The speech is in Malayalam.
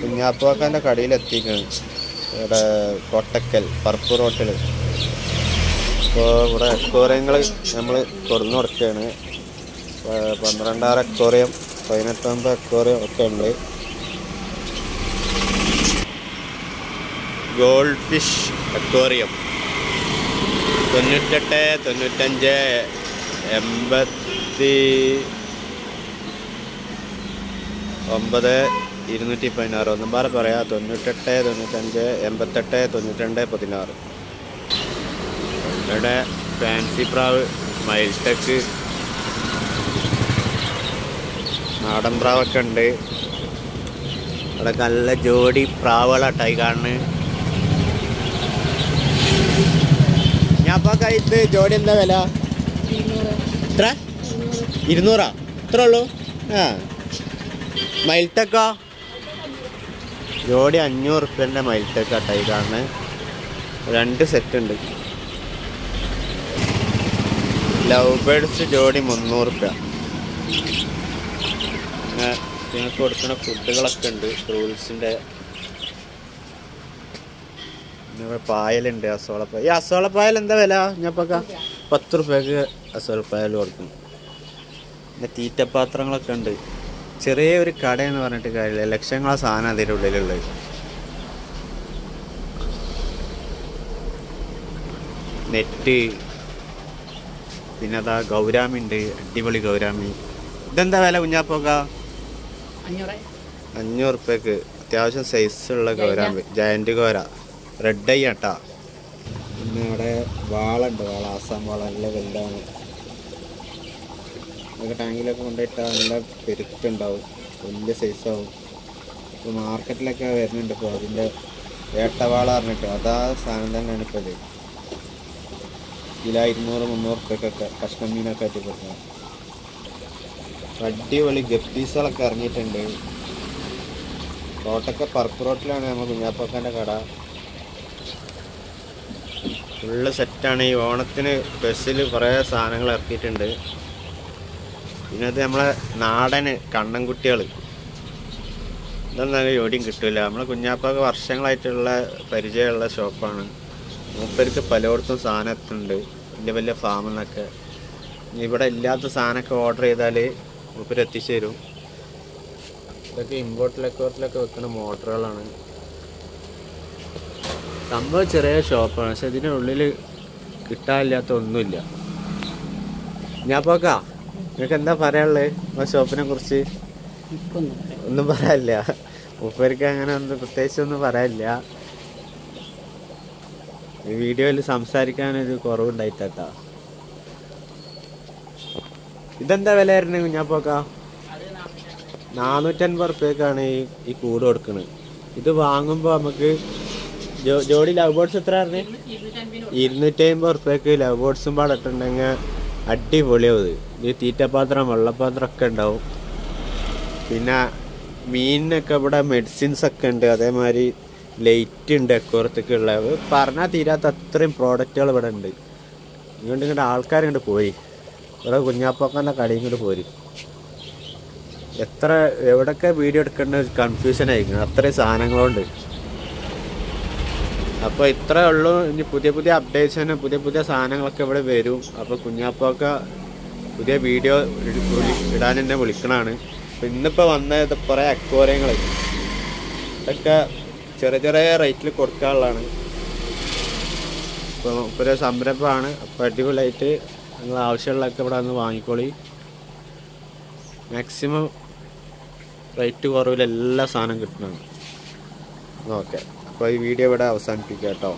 കുഞ്ഞാപ്പാക്കാന്റെ കടയിലെത്തിക്കാണ് ഇവിടെ കൊട്ടക്കൽ പർപ്പ് റോട്ടിൽ ഇപ്പോൾ ഇവിടെ അക്വോറിയങ്ങൾ നമ്മൾ തുറന്നു കൊടുക്കുകയാണ്. പന്ത്രണ്ടാറ് അക്വോറിയം പതിനെട്ടൊമ്പത് അക്വോറിയം ഒക്കെ ഉണ്ട്. Gold fish aquarium. തൊണ്ണൂറ്റെട്ട് തൊണ്ണൂറ്റഞ്ച് എൺപത്തി ഒമ്പത് ഇരുന്നൂറ്റി പതിനാറ് ഒന്നും പാറ പറയാം തൊണ്ണൂറ്റെട്ട് തൊണ്ണൂറ്റഞ്ച് എൺപത്തെട്ട് തൊണ്ണൂറ്റിരണ്ട് പതിനാറ്. ഇവിടെ ഫാൻസി പ്രാവ് മയിൽടെക്ക് നാടൻ പ്രാവൊക്കെ ഉണ്ട്. ഇവിടെ നല്ല ജോഡി പ്രാവുകളാട്ടായി കാണുന്നത് ഞാൻ അപ്പോൾ കഴിച്ച് ജോഡി എന്താ വില? എത്ര? ഇരുന്നൂറാ. ഇത്ര ഉള്ളൂ? ആ. മയിൽട്ടക്കോ ജോഡി അഞ്ഞൂറ് റുപ്യന്റെ മയിൽട്ടക്കാട്ടായി ഇതാണ് രണ്ട് സെറ്റ് ഉണ്ട്. ലവ് ബേഡ്സ് ജോഡി മുന്നൂറ് റുപ്യ നിങ്ങൾക്ക് കൊടുക്കുന്ന ഫുഡുകളൊക്കെ ഉണ്ട്. റൂൾസിന്റെ പായലുണ്ട് അസോളപ്പായ ഈ അസോളപ്പായൽ എന്താ വില? ഞാൻ പത്ത് റുപ്യക്ക് അസോളപ്പായൽ കൊടുക്കും പിന്നെ തീറ്റപാത്രങ്ങളൊക്കെ ഉണ്ട്. ചെറിയ ഒരു കടയെന്ന് പറഞ്ഞിട്ട് കാര്യമില്ല. ലക്ഷങ്ങളെ സാധനം അതിന്റെ ഉള്ളിലുള്ളത്. നെറ്റ് പിന്നെ അതാ ഗൗരാമി ഉണ്ട്. അടിപൊളി ഗൗരാമി. ഇതെന്താ വില കുഞ്ഞാപ്പോക്ക? അഞ്ഞൂറ്. റുപ്യക്ക് അത്യാവശ്യം സൈസുള്ള ഗൗരാമി. ജയന്റ് ഗോര. റെഡ് ഐ ആട്ടാ പിന്നെ അവിടെ വാളുണ്ട് വാള ആസാം വാള. നല്ല വലുതാണ്. അതൊക്കെ ടാങ്കിലൊക്കെ കൊണ്ടുപോയിട്ടാൽ നല്ല പെരുത്തുണ്ടാവും വലിയ സൈസാവും ഇപ്പോൾ മാർക്കറ്റിലൊക്കെ വരുന്നുണ്ട് ഇപ്പോൾ അതിന്റെ ഏട്ടവാള പറഞ്ഞിട്ട്. അതാ സാധനം തന്നെയാണ് ഇപ്പോൾ ഇത്. കിലോ ഇരുന്നൂറ് മുന്നൂറ് റുപ്യക്കൊക്കെ കഷ്ണം മീനൊക്കെ ആയിട്ട് കൊടുക്കുന്നത് അടിപൊളി ഗപ്പീസുകളൊക്കെ ഇറങ്ങിയിട്ടുണ്ട്. റോട്ടൊക്കെ പർപ്പ് റോട്ടിലാണ് നമ്മൾ കുഞ്ഞാപ്പാക്കാന്റെ കട. ഫുള്ള് സെറ്റാണ് ഈ ഓണത്തിന് ബസ്സിൽ കുറേ സാധനങ്ങൾ ഇറക്കിയിട്ടുണ്ട്. അത് നമ്മളെ നാടന് കണ്ണൻകുട്ടികൾ ഇതൊന്നും എവിടെയും കിട്ടില്ല നമ്മളെ കുഞ്ഞാപ്പാക്ക് വർഷങ്ങളായിട്ടുള്ള പരിചയമുള്ള ഷോപ്പാണ്. മൂപ്പർക്ക് പലയിടത്തും സാധനം എത്തുന്നുണ്ട്. വലിയ വലിയ ഫാമിൽ നിന്നൊക്കെ ഇവിടെ ഇല്ലാത്ത സാധനമൊക്കെ ഓർഡർ ചെയ്താൽ മൂപ്പർ എത്തിച്ചു തരും. ഇതൊക്കെ ഇമ്പോർട്ടിലൊക്കെ എക്സ്പോർട്ടിലൊക്കെ വെക്കുന്ന മോട്ടറുകളാണ്. സംഭവം ചെറിയ ഷോപ്പാണ്. പക്ഷെ ഇതിനുള്ളിൽ കിട്ടാനില്ലാത്ത ഒന്നുമില്ല. ഞാൻ പോക്കാ നിങ്ങൾക്ക് എന്താ പറയാനുള്ളത് ആ ഷോപ്പിനെ കുറിച്ച്? ഒന്നും പറയാനില്ല. ഉപ്പേർക്ക് അങ്ങനെ ഒന്നും പ്രത്യേകിച്ച് ഒന്നും പറയാനില്ല. ഈ വീഡിയോയിൽ സംസാരിക്കാനൊരു കുറവുണ്ടായിട്ടാ. ഇതെന്താ വില വരുന്നത് കുഞ്ഞാപ്പോക്ക? നാനൂറ്റൻപത് റുപ്യക്കാണ് ഈ ഈ കൂട് കൊടുക്കുന്നത് ഇത് വാങ്ങുമ്പോൾ നമുക്ക് ജോഡി ലവ് ബോർഡ്സ് എത്ര പറഞ്ഞു? ഇരുന്നൂറ്റി അമ്പത് റുപ്യക്ക് ലവ് ബോർഡ്സും പാടിട്ടുണ്ടെങ്കിൽ അടിപൊളിയാവും ഇത് ഈ തീറ്റപാത്രം വെള്ളപാത്രം ഒക്കെ ഉണ്ടാവും. പിന്നെ മീനിനൊക്കെ ഇവിടെ മെഡിസിൻസ് ഒക്കെ ഉണ്ട്. അതേമാതിരി ലൈറ്റ് ഉണ്ട് അക്കോറത്തൊക്കെ ഉള്ള. പറഞ്ഞാൽ തീരാത്ത അത്രയും പ്രോഡക്റ്റുകൾ ഇവിടെ ഉണ്ട്. ഇങ്ങോട്ട് ഇങ്ങോട്ട് ആൾക്കാർ പോയി. ഇവിടെ കുഞ്ഞാപ്പൊക്കെ കടയും ഇങ്ങോട്ട് പോരും. എത്ര എവിടെയൊക്കെ വീഡിയോ എടുക്കേണ്ട കൺഫ്യൂഷൻ ആയിരിക്കണം അത്രയും സാധനങ്ങളുണ്ട്. അപ്പോൾ ഇത്രേ ഉള്ളൂ. ഇനി പുതിയ പുതിയ അപ്ഡേറ്റ്സ് തന്നെ പുതിയ പുതിയ സാധനങ്ങളൊക്കെ ഇവിടെ വരും. അപ്പോൾ കുഞ്ഞാപ്പൊക്കെ പുതിയ വീഡിയോ ഇടാൻ എന്നെ വിളിക്കണതാണ് അപ്പോൾ ഇന്നിപ്പോൾ വന്ന കുറേ അക്വോറിയങ്ങൾ ഇതൊക്കെ ചെറിയ ചെറിയ റേറ്റിൽ കൊടുക്കാനുള്ളതാണ്. ഇപ്പോൾ ഒരു സംരംഭമാണ്. അപ്പോൾ അടിപൊളിയായിട്ട് നിങ്ങൾ ആവശ്യമുള്ളതൊക്കെ ഇവിടെ വന്ന് വാങ്ങിക്കോളി. മാക്സിമം റേറ്റ് കുറവിൽ എല്ലാ സാധനവും കിട്ടുന്നതാണ് ഓക്കെ. അപ്പോൾ ഈ വീഡിയോ ഇവിടെ അവസാനിപ്പിക്കാം കേട്ടോ.